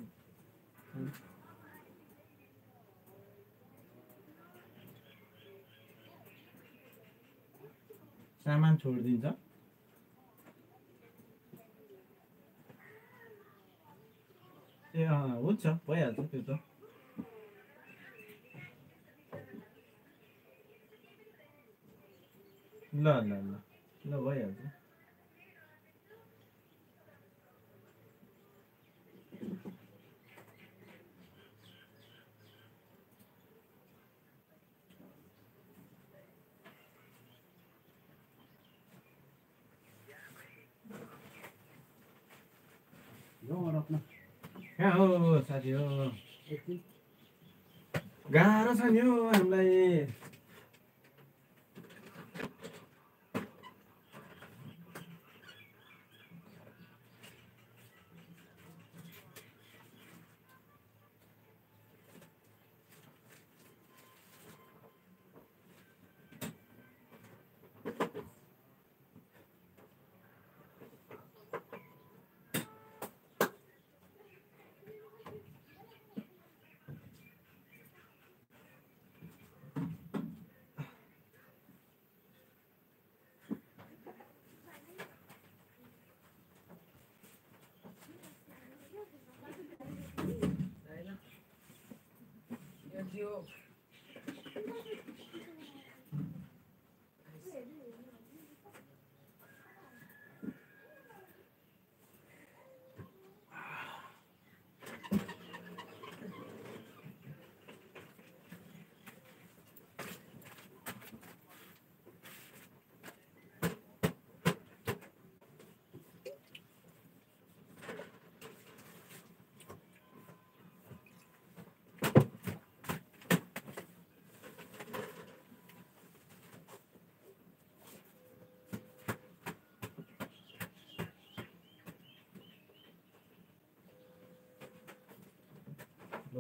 सामान छोडिदिन्छ ए अँ हुन्छ भइहाल्छ त्यो त ल ल ल ल भइहाल्छ। कहाँ हो साथी हो। गाह्रो छ नि हौ हामीलाई। 有。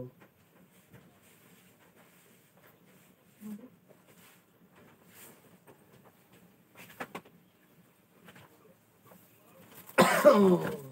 Não. Oh.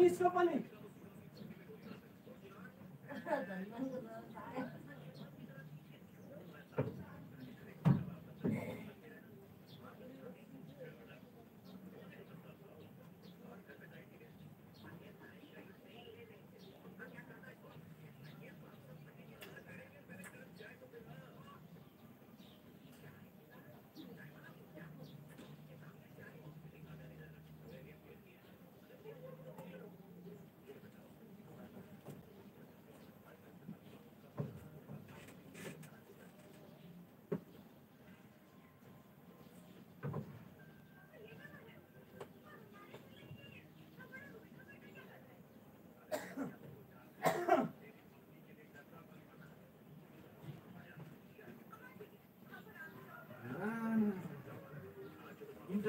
त्यो मिसको पनि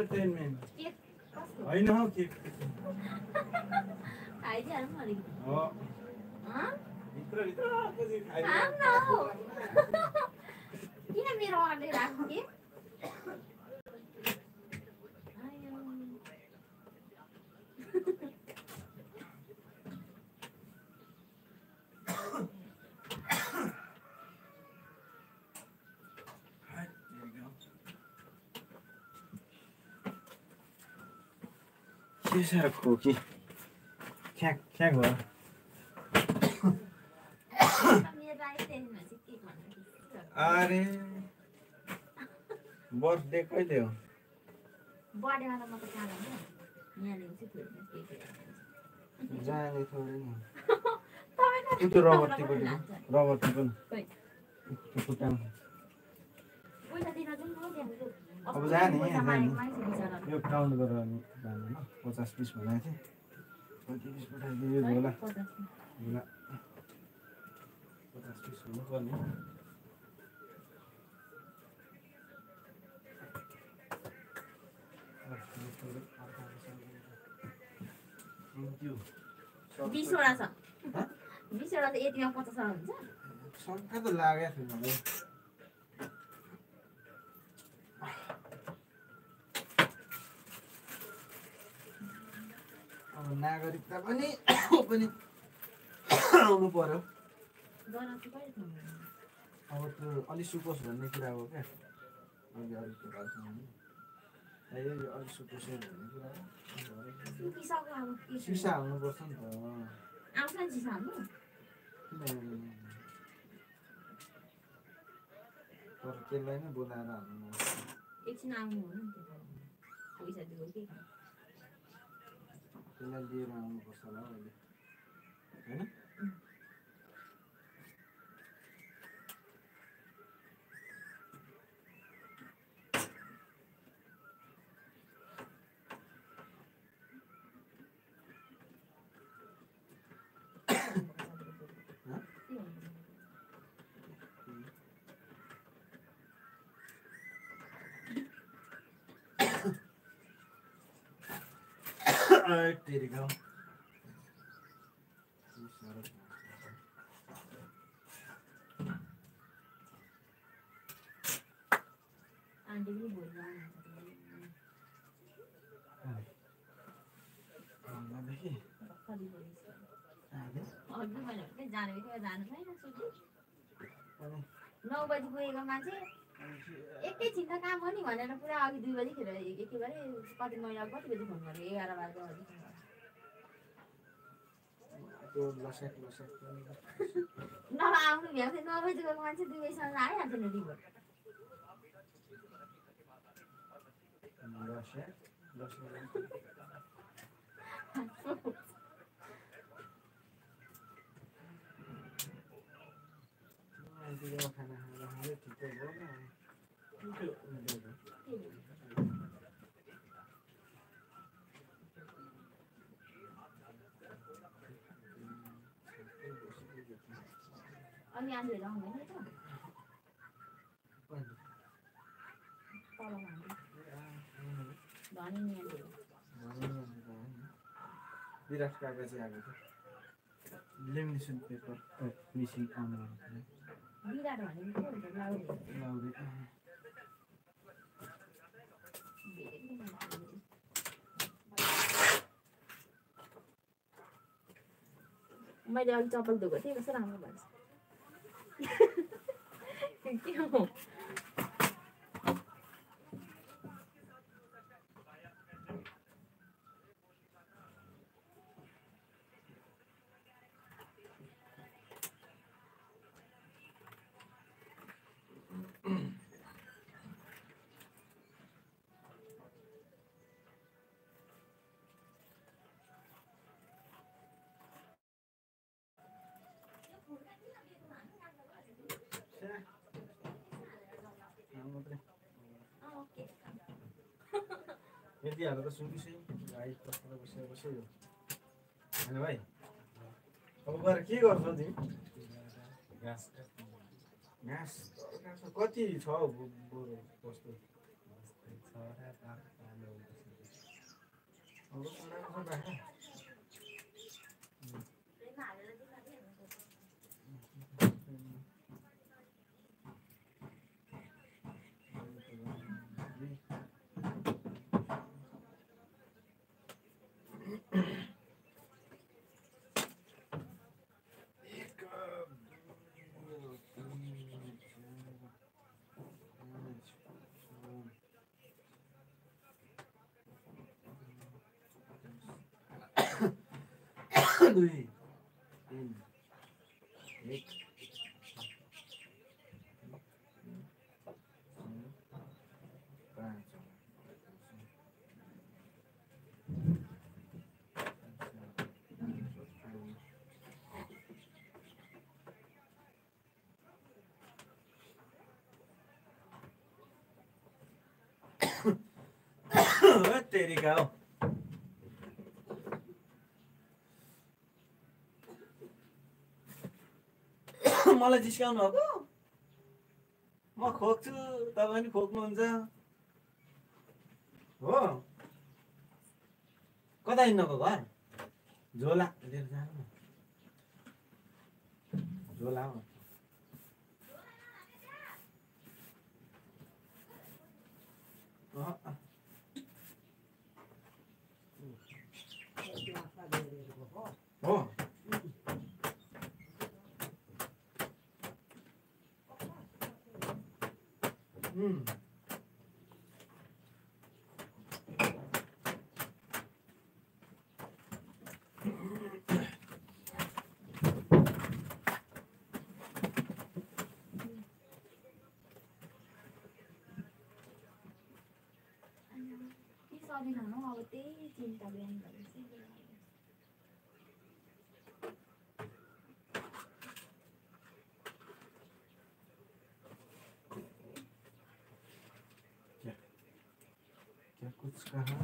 entertainment. Cake. I know cake. <laughs> I just. Oh. Huh? Itra, Itra, I know. साह्रो खोकी ख्याक ख्याक भयो अरे बर्थडे कहिले हो त त जानु थोरै नि त्यो रबर्टी पनि। रबर्टी पनि अब जाने, यो काउन्ट गरेर पचास पिस भनेको थिएँ कति पिस पठाइदियो होला। होला। पचास पिस हुनुपर्ने बिसवटा छ। बिसवटा त यतिमा पचासवटा हुन्छ। शङ्का त लागेको थियो मलाई अब नागरिकता पनि <coughs> पनि <coughs> आउनु पर्यो? अब त्यो अलि सुकोस् भन्ने कुरा हो क्या अहिले अलिक कुरा भन्ने कुरा? तर त्यसलाई नै बोलाएर हाल्नु नि? त्यसलाई लिएर आउनुपर्छ होला हौ अहिले होइन के भन्नु? तेरिका आन्टी पनि भोलि जानुहुन्छ। कति भोलि छ? अघि मैले भनेको जानु बित्तिकै जानु छैन सुधि नौ बजी गएको मान्छे। एकैछिन त काम हो नि भनेर पुरा अघि दुई बजीखेर के गरे कति महिना कति बजी फोन गरेँ? एघार बाह्र बजी। नभए आउनु भ्याएको थियो नौ बजी गएको मान्छे दुई बजीसम्म आइहाल्थ्यो नि रिपोर्ट <laughs> अनि आन्टीहरू आउँदैन त तल धनी नि आन्टीहरू विराट काका चाहिँ आएको थियो लेमिनेसन पेपर आउनु विराट भनेको को हुन्छ लाउरे लाउरे भेटेको मान्छे। मैले अघि चप्पल धोएको थिएँ कस्तो राम्रो भन्छ के हो मात्रै अँ, ओके हालेर त सुकिसै भाइ बसेर बसेर बसेर होइन भाइ अब गएर के गर्छौ तिमी कति छ बोरो कस्तो छ बाख्रा प्रेममा हालेर दिनु नि। दुई तिन एक पाँच तेरिका हौ मलाई जिस्काउनु भएको? म खोक्छु तपाईँ पनि खोक्नुहुन्छ। हो। कता हिँड्नको घर झोला। लिएर जानु न झोला हो। अहँ, अहँ। हो Mm. के सबै खानु अब त्यही चिन्ता बिहान भएपछि क्या कुछ कहा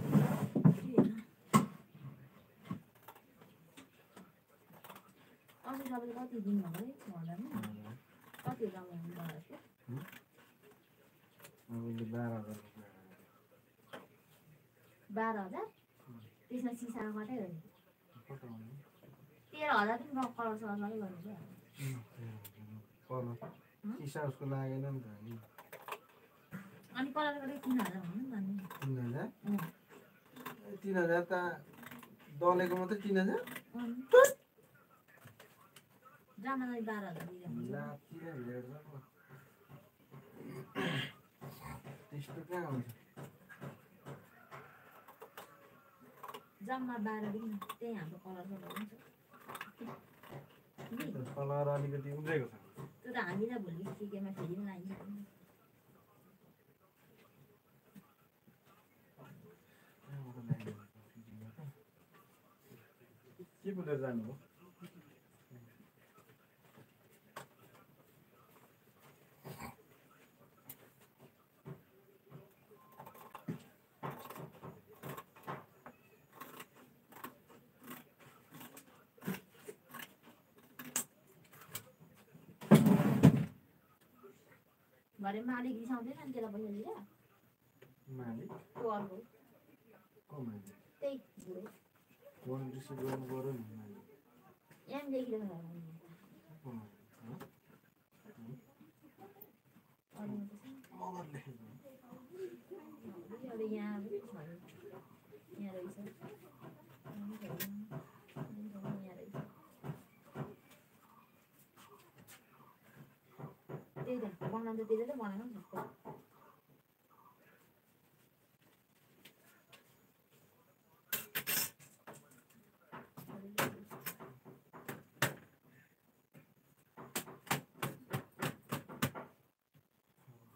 अनि तपाईँले कति दिन भन्दै छ हजारमा कति रमाउनु भएको बाह्र हजार त्यसमा सिसा मात्रै हो नि तेह्र हजार पनि गर्नु उसको लागेन नि त अनि तिन हजार नि त तिन हजार तिन हजार त दलेको मात्रै तिन हजार जाने बाह्र हजार जम्मा बाह्र दिन त्यही हाम्रो कलर कलर अलिकति उब्रेको छ त्यो त हामीलाई भोलि सिकेमा फेरि लाइन्छ। के बोलेर जानु भरेमा अलिक रिसाउँदैन नि त्यसलाई पैसा दिएर मालिक त्यो अर्को को मालिक त्यही बुढो फोन रिसिभ गर्नु पऱ्यो नि मालिक यहाँ देखिरहेको छ को मालिक हँ? अरूमा त छ। मगर लेखेको अब यहाँ। यहाँ रहेछ यहाँ रहेछ त्यसले त बनाएको नि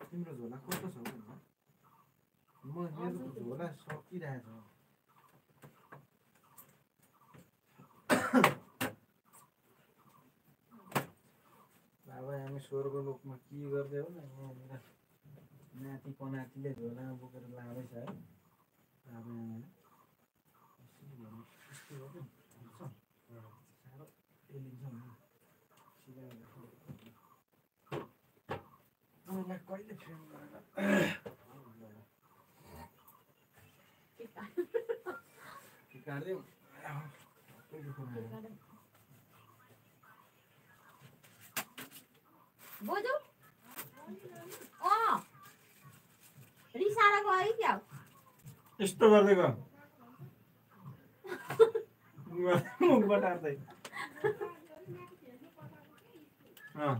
तिम्रो झोला कस्तो छ? म मेरो झोला सकिरहेको छ बाबा हामी स्वर्ग लोकमा के गर्दै हो न? यहाँनिर नाति पनातिले झोला बोकेर लाँदैछ है। भन्नु, यस्तो हो नि, हुन्छ? साह्रो पेलिन्छ नि सिधा गरेर। तपाईँलाई कहिले फ्रेम गरेर काट्दिउँ बोजू? अँ। रिसाएर गयो क्या? यस्तो गर्दै गयो। आर्दै अँ।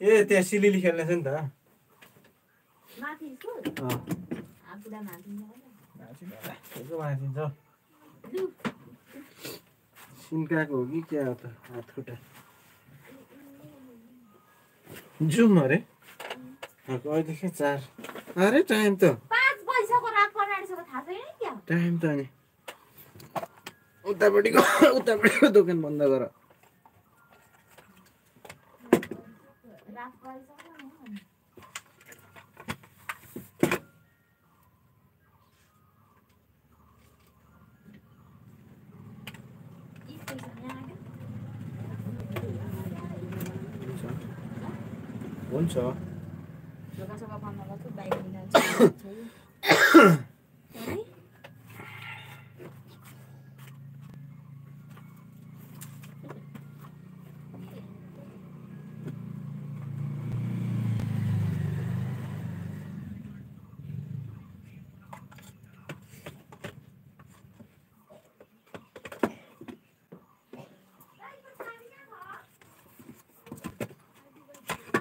ए त्यहाँ सिलिली खेल्ने छ नि त। माथि सिन्काएको हो कि क्या हो त? हात खुट्टा जाउँ अरे। कहिलेदेखि चार। अरे टाइम त। टाइम त अनि। उतापट्टिको उतापट्टिको दोकान बन्द गर। हुन्छ। <coughs>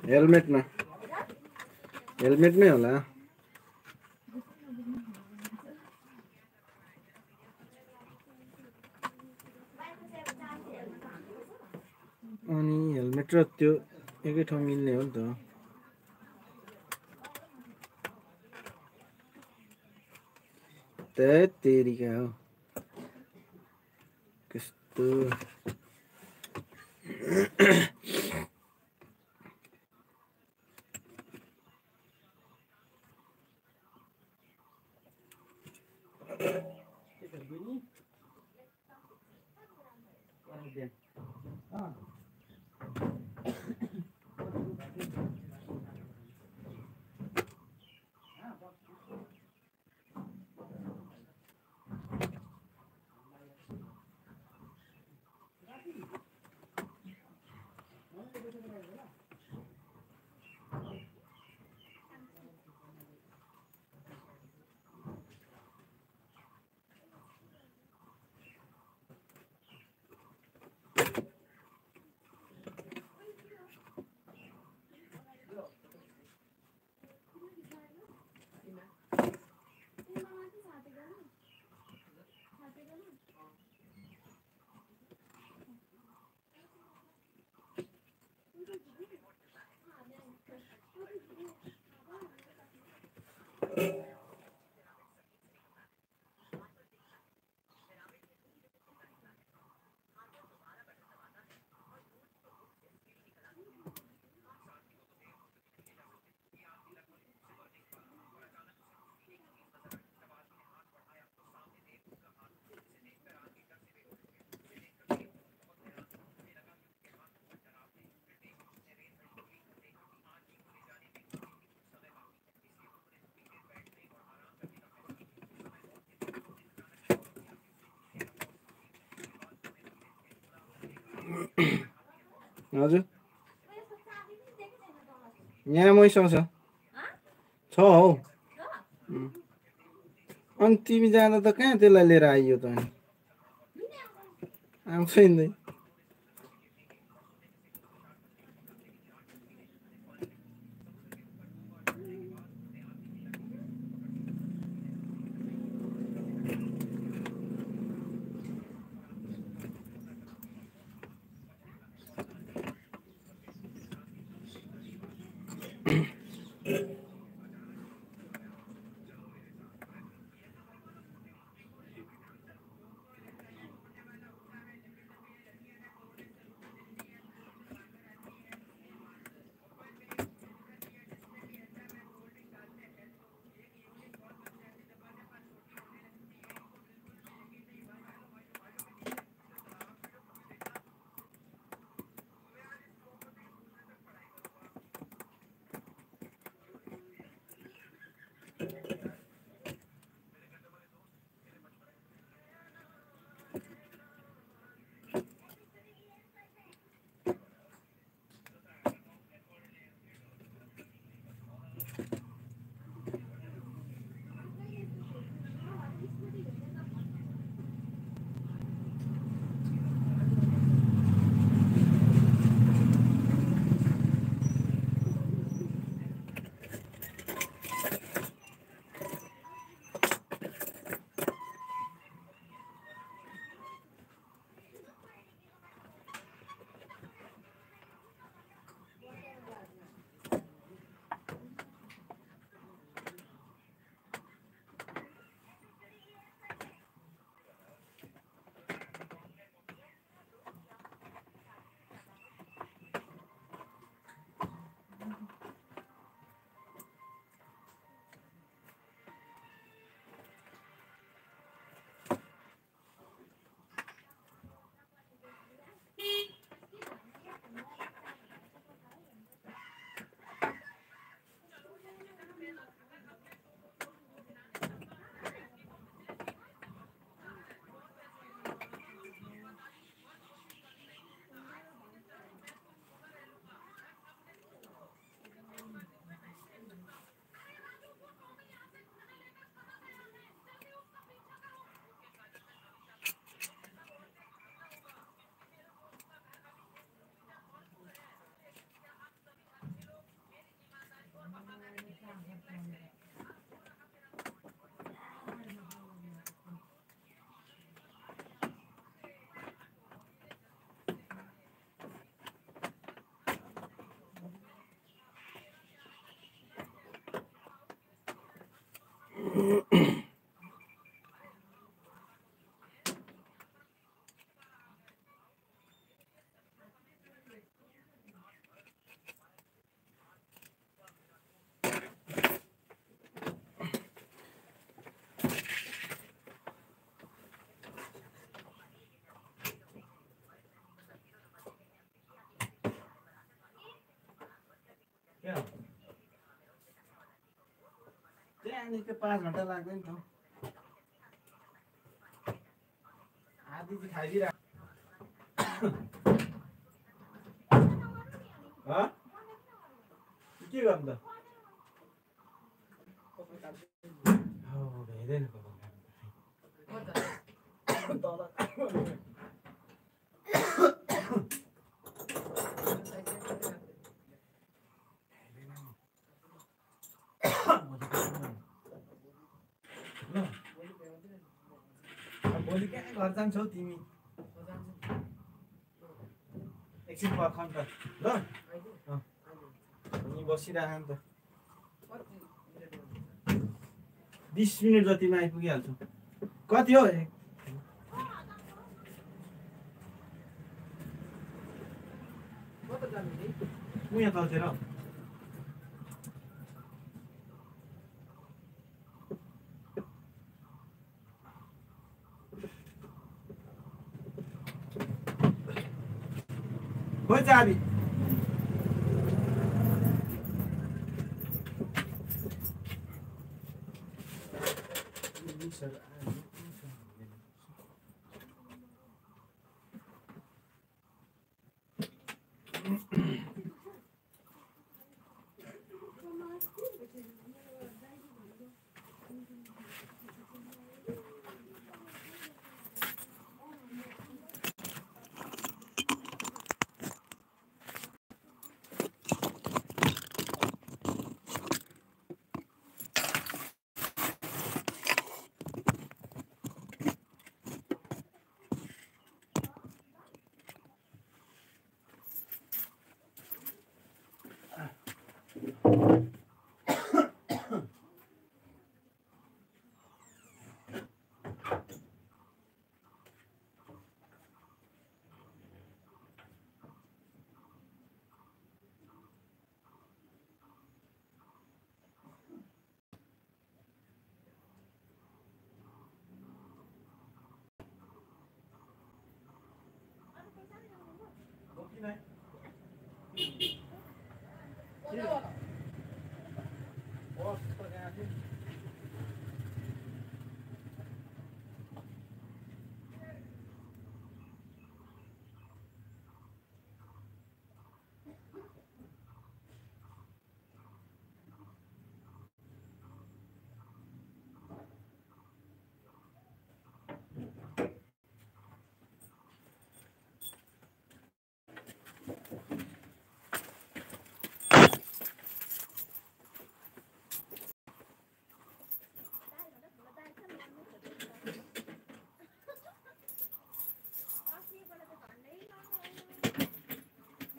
हेलमेटमा हेलमेटमै होला अनि हेलमेट र त्यो एकै ठाउँ मिल्ने हो नि त तेरिका हो? कस्तो हजुर यहाँ मैसँग छ छ हौ. अनि तिमी जाँदा त कहाँ त्यसलाई लिएर आइयो त अनि आउँछ हिँड्दै त्यहाँदेखि पाँच घन्टा लाग्दैन त। आधी खाइदिइरहेको हँ? के गर्नु त हो, भ्याइँदैन तल ल अब घर जान्छौ तिमी। एकछिन पर्ख नि त ल। हामी बसिरह नि त बिस मिनट जतिमा आइपुगिहाल्छौँ। कति हो? उ यहाँ तलतिर हौ।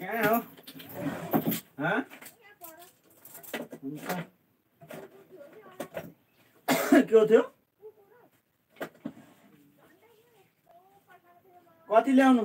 कहाँ हो। के हो त्यो कति ल्याउनु